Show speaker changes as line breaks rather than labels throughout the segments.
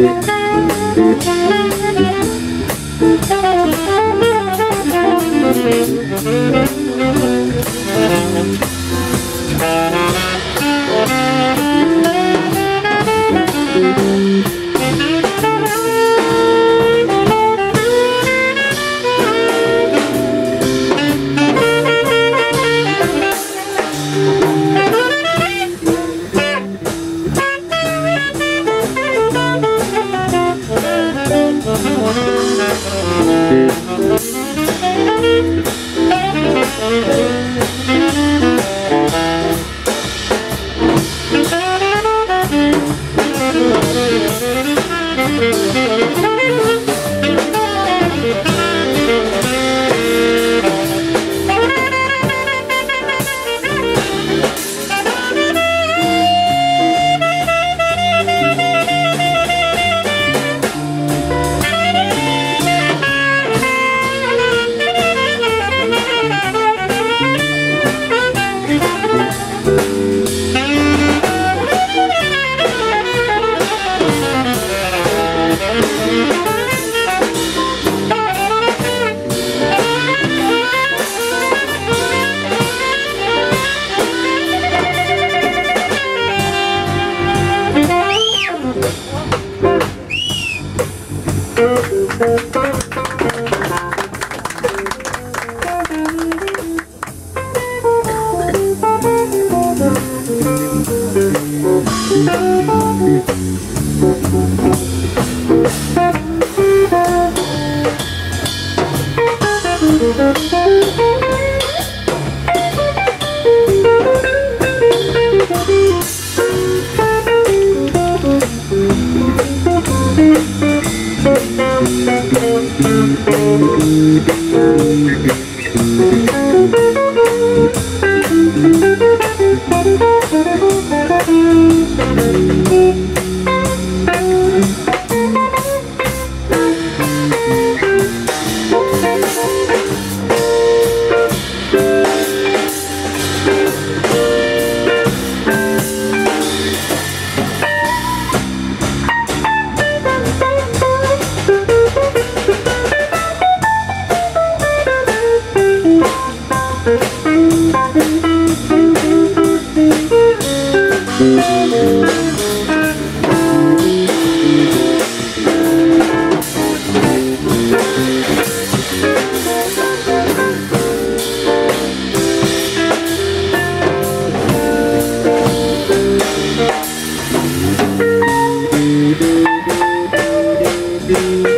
Thank you. Thank you. be.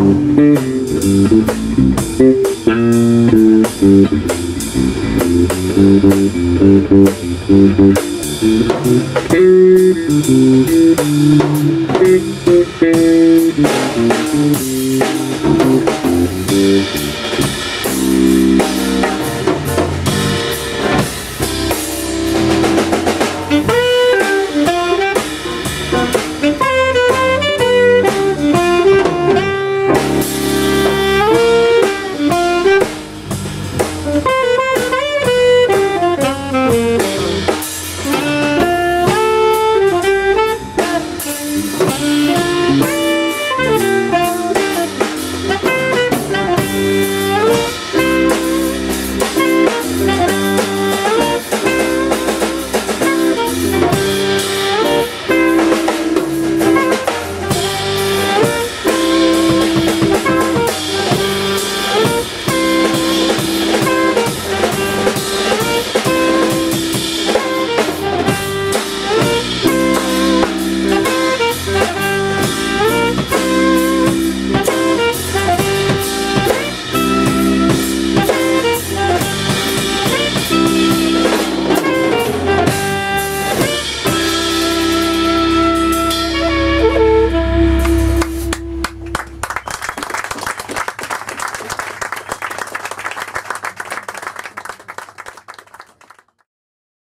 Thank you.